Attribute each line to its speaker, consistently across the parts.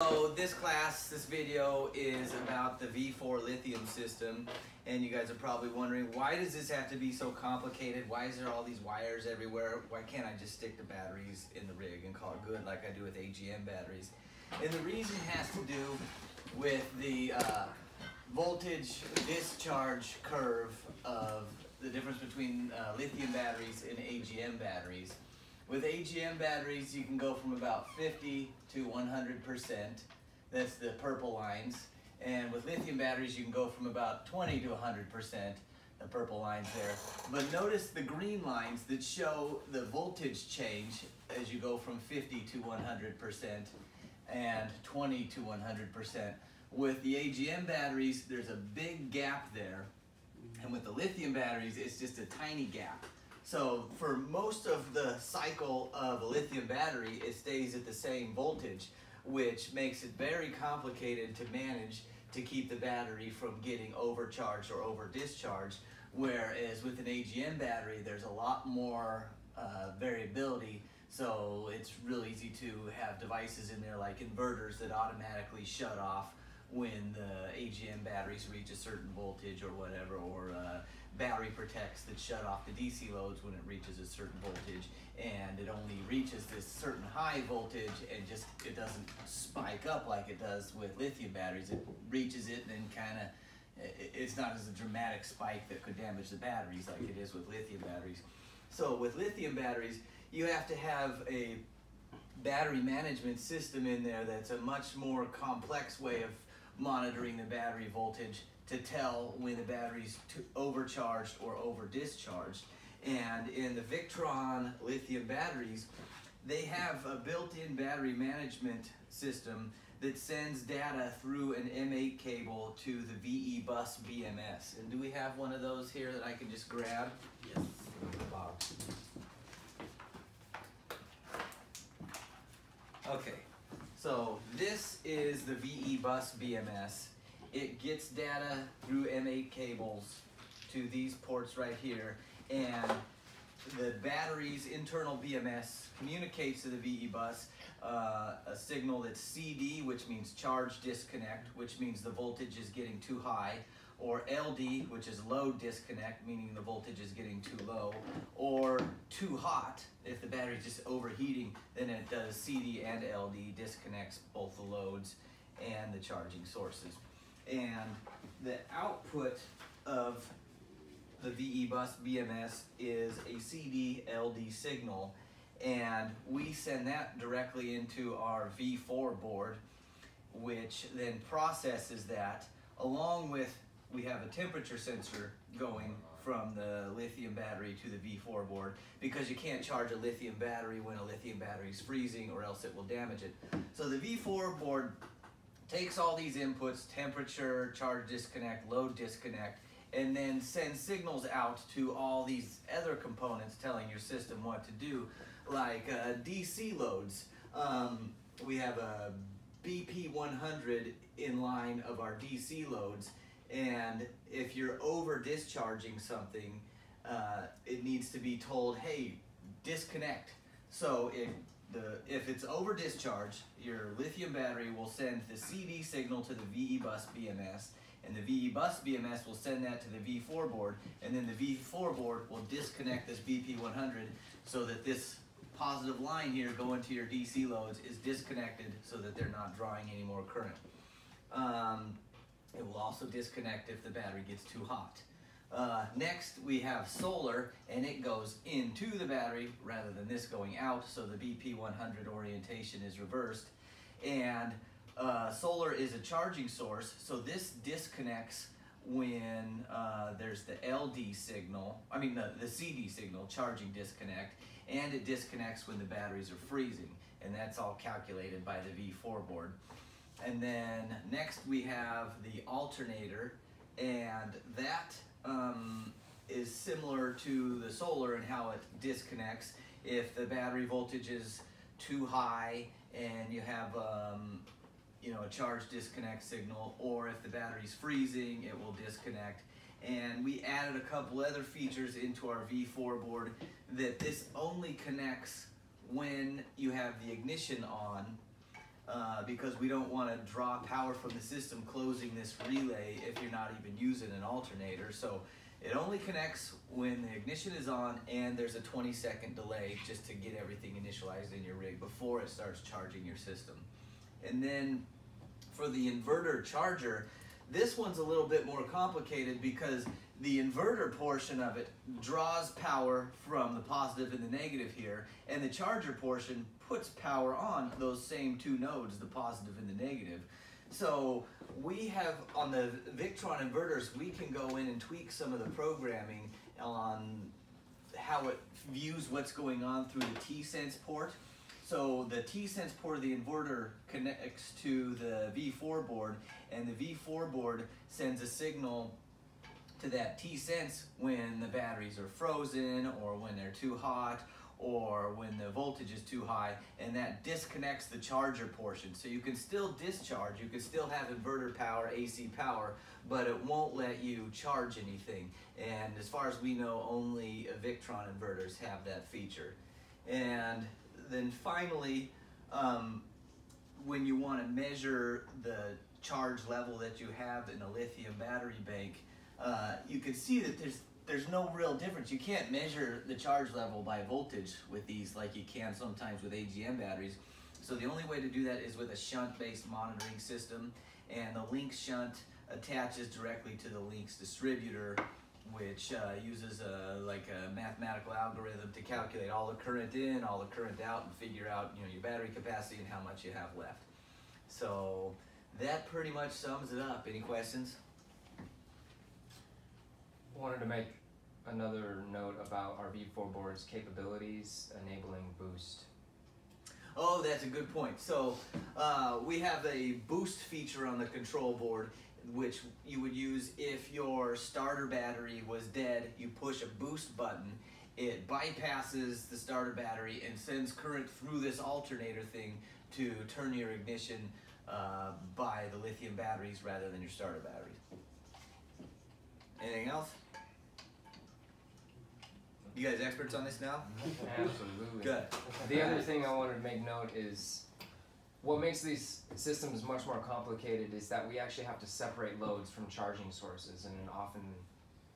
Speaker 1: So this class, this video is about the V4 lithium system and you guys are probably wondering why does this have to be so complicated? Why is there all these wires everywhere? Why can't I just stick the batteries in the rig and call it good like I do with AGM batteries? And the reason has to do with the uh, voltage discharge curve of the difference between uh, lithium batteries and AGM batteries. With AGM batteries, you can go from about 50 to 100%. That's the purple lines. And with lithium batteries, you can go from about 20 to 100%, the purple lines there. But notice the green lines that show the voltage change as you go from 50 to 100% and 20 to 100%. With the AGM batteries, there's a big gap there. And with the lithium batteries, it's just a tiny gap. So for most of the cycle of a lithium battery, it stays at the same voltage, which makes it very complicated to manage to keep the battery from getting overcharged or over discharged. Whereas with an AGM battery, there's a lot more uh, variability. So it's really easy to have devices in there like inverters that automatically shut off when the AGM batteries reach a certain voltage or whatever, or uh, battery protects that shut off the DC loads when it reaches a certain voltage, and it only reaches this certain high voltage and just it doesn't spike up like it does with lithium batteries. It reaches it and then kind of it's not as a dramatic spike that could damage the batteries like it is with lithium batteries. So with lithium batteries, you have to have a battery management system in there that's a much more complex way of monitoring the battery voltage to tell when the battery's overcharged or over discharged. And in the Victron lithium batteries, they have a built-in battery management system that sends data through an M8 cable to the VE bus BMS. And do we have one of those here that I can just grab?
Speaker 2: Yes.
Speaker 1: Okay, so this is the VE bus BMS. It gets data through M8 cables to these ports right here, and the battery's internal BMS communicates to the VE bus uh, a signal that's CD, which means charge disconnect, which means the voltage is getting too high, or LD, which is load disconnect, meaning the voltage is getting too low, or too hot, if the battery's just overheating, then it does CD and LD, disconnects both the loads and the charging sources. And the output of the VE bus BMS is a CD LD signal, and we send that directly into our V4 board, which then processes that along with we have a temperature sensor going from the lithium battery to the V4 board because you can't charge a lithium battery when a lithium battery is freezing or else it will damage it. So the V4 board takes all these inputs, temperature, charge disconnect, load disconnect, and then sends signals out to all these other components telling your system what to do, like uh, DC loads. Um, we have a BP100 in line of our DC loads, and if you're over discharging something, uh, it needs to be told, hey, disconnect. So if, the, if it's over discharge, your lithium battery will send the CD signal to the VE bus BMS, and the VE bus BMS will send that to the V4 board, and then the V4 board will disconnect this BP100 so that this positive line here going to your DC loads is disconnected so that they're not drawing any more current. Um, it will also disconnect if the battery gets too hot. Next, we have solar, and it goes into the battery rather than this going out, so the BP100 orientation is reversed. And uh, solar is a charging source, so this disconnects when uh, there's the LD signal, I mean the, the CD signal, charging disconnect, and it disconnects when the batteries are freezing, and that's all calculated by the V4 board. And then next we have the alternator, and that um, is similar to the solar and how it disconnects. If the battery voltage is too high and you have um, you know a charge disconnect signal, or if the battery's freezing, it will disconnect. And we added a couple other features into our V4 board that this only connects when you have the ignition on uh, because we don't want to draw power from the system closing this relay if you're not even using an alternator. So it only connects when the ignition is on and there's a 20 second delay just to get everything initialized in your rig before it starts charging your system. And then for the inverter charger, this one's a little bit more complicated because the inverter portion of it draws power from the positive and the negative here, and the charger portion puts power on those same two nodes, the positive and the negative. So we have on the Victron inverters, we can go in and tweak some of the programming on how it views what's going on through the T-Sense port. So the T-Sense port of the inverter connects to the V4 board, and the V4 board sends a signal to that T-Sense when the batteries are frozen or when they're too hot or when the voltage is too high and that disconnects the charger portion. So you can still discharge, you can still have inverter power, AC power, but it won't let you charge anything. And as far as we know, only Victron inverters have that feature. And then finally, um, when you want to measure the charge level that you have in a lithium battery bank, uh, you can see that there's there's no real difference. You can't measure the charge level by voltage with these like you can sometimes with AGM batteries. So the only way to do that is with a shunt-based monitoring system, and the Lynx shunt attaches directly to the Lynx distributor, which uh, uses a like a mathematical algorithm to calculate all the current in, all the current out, and figure out you know your battery capacity and how much you have left. So that pretty much sums it up. Any questions?
Speaker 2: Wanted to make another note about our V4 board's capabilities enabling boost.
Speaker 1: Oh, that's a good point. So uh, we have a boost feature on the control board, which you would use if your starter battery was dead. You push a boost button, it bypasses the starter battery and sends current through this alternator thing to turn your ignition uh, by the lithium batteries rather than your starter batteries. Anything else? You guys experts on this now?
Speaker 2: Absolutely.
Speaker 1: Good.
Speaker 2: The other thing I wanted to make note is what makes these systems much more complicated is that we actually have to separate loads from charging sources and often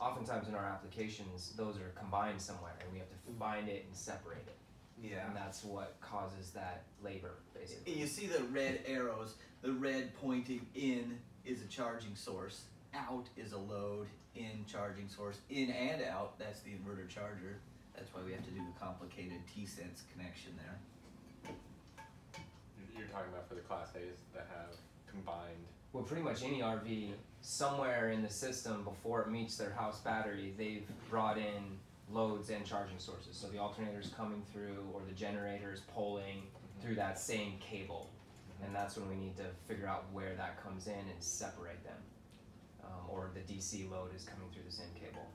Speaker 2: oftentimes in our applications those are combined somewhere and we have to find it and separate it.
Speaker 1: Yeah.
Speaker 2: And that's what causes that labor basically.
Speaker 1: You see the red arrows. The red pointing in is a charging source. Out is a load. In charging source. In and out. That's the inverter charger. That's why we have to do the complicated T-sense connection there.
Speaker 3: You're talking about for the class A's that have combined.
Speaker 2: Well, pretty much any RV, somewhere in the system before it meets their house battery, they've brought in loads and charging sources. So the alternator's coming through, or the generator's pulling mm-hmm. through that same cable. And mm-hmm. that's when we need to figure out where that comes in and separate them. Um, or the DC load is coming through the same cable.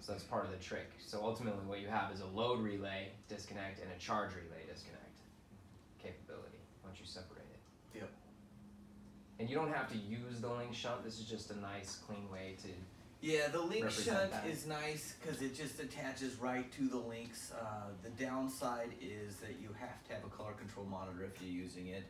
Speaker 2: So that's part of the trick. So ultimately, what you have is a load relay disconnect and a charge relay disconnect capability once you separate it.
Speaker 1: Yep.
Speaker 2: And you don't have to use the Lynx shunt. This is just a nice, clean way to.
Speaker 1: Yeah, the
Speaker 2: Lynx
Speaker 1: shunt
Speaker 2: that.
Speaker 1: is nice because it just attaches right to the Lynx. Uh, the downside is that you have to have a color control monitor if you're using it.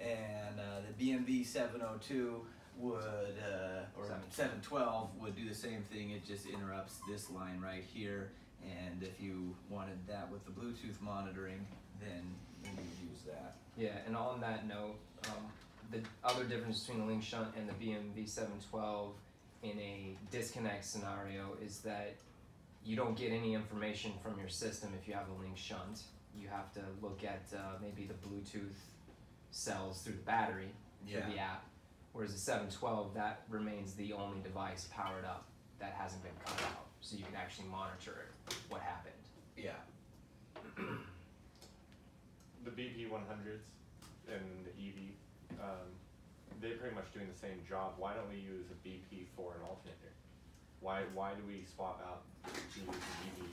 Speaker 1: And uh, the BMV 702 would, uh, or
Speaker 2: 712.
Speaker 1: 712 would do the same thing. It just interrupts this line right here. And if you wanted that with the Bluetooth monitoring, then you would use that.
Speaker 2: Yeah, and on that note, um, the other difference between the Lynx shunt and the BMV 712 in a disconnect scenario is that you don't get any information from your system if you have a Lynx shunt. You have to look at uh, maybe the Bluetooth cells through the battery through the app. Whereas the 712, that remains the only device powered up that hasn't been cut out. So you can actually monitor it, what happened.
Speaker 1: Yeah.
Speaker 3: The BP 100s and the EV, um, they're pretty much doing the same job. Why don't we use a BP for an alternator? Why why do we swap out EV and EV?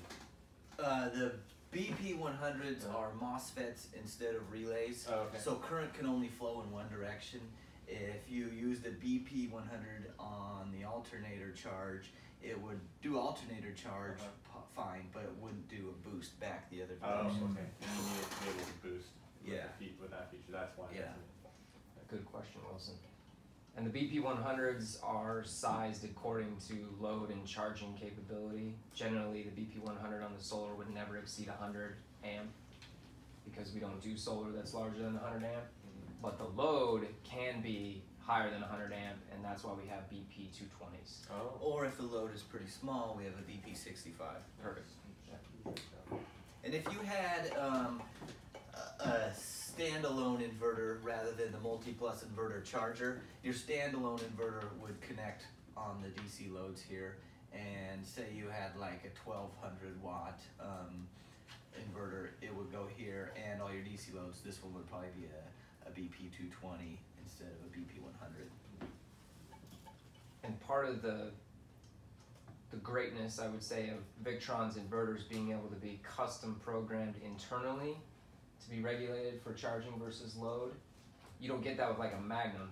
Speaker 1: Uh, the BP 100s are MOSFETs instead of relays.
Speaker 3: Oh, okay.
Speaker 1: So current can only flow in one direction. If you use the BP 100 on the alternator charge, it would do alternator charge
Speaker 3: Uh-huh.
Speaker 1: fine, but it wouldn't do a boost back the other direction.
Speaker 3: Oh,
Speaker 1: direction.
Speaker 3: okay. You need to be able to boost. with
Speaker 1: Yeah.
Speaker 3: the fe- with that feature. That's why.
Speaker 1: Yeah.
Speaker 2: Good question, Wilson. And the BP one hundreds are sized according to load and charging capability. Generally, the BP one hundred on the solar would never exceed hundred amp because we don't do solar that's larger than hundred amp. But the load can be higher than hundred amp, and that's why we have BP two twenties.
Speaker 3: Oh.
Speaker 1: Or if the load is pretty small, we have a BP 65.
Speaker 2: Perfect.
Speaker 1: And if you had um, a, a standalone inverter rather than the multi-plus inverter charger, your standalone inverter would connect on the DC loads here. And say you had like a 1200 watt um, inverter, it would go here, and all your DC loads. This one would probably be a, a BP 220 instead of a BP 100.
Speaker 2: And part of the the greatness, I would say, of Victron's inverters being able to be custom programmed internally to be regulated for charging versus load. You don't get that with like a Magnum.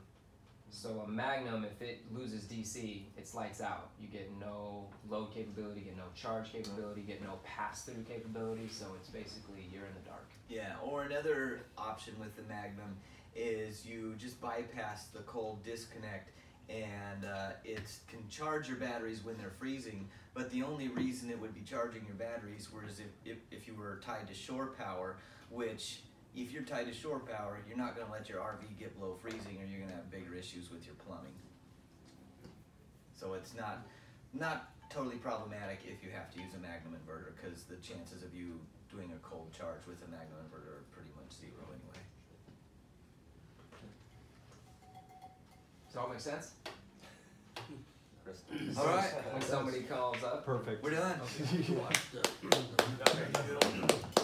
Speaker 2: So a Magnum, if it loses DC, it's lights out. You get no load capability, get no charge capability, get no pass-through capability. So it's basically you're in the dark.
Speaker 1: Yeah, or another option with the Magnum is you just bypass the cold disconnect and uh, it can charge your batteries when they're freezing. But the only reason it would be charging your batteries was if, if, if you were tied to shore power, which if you're tied to shore power, you're not going to let your RV get below freezing or you're going to have bigger issues with your plumbing. So it's not not totally problematic if you have to use a Magnum inverter because the chances of you doing a cold charge with a Magnum inverter are pretty much zero anyway.
Speaker 2: Does it all make sense?
Speaker 1: All right.
Speaker 2: When somebody calls up.
Speaker 4: Perfect.
Speaker 1: We're done.
Speaker 2: Okay.
Speaker 3: Okay.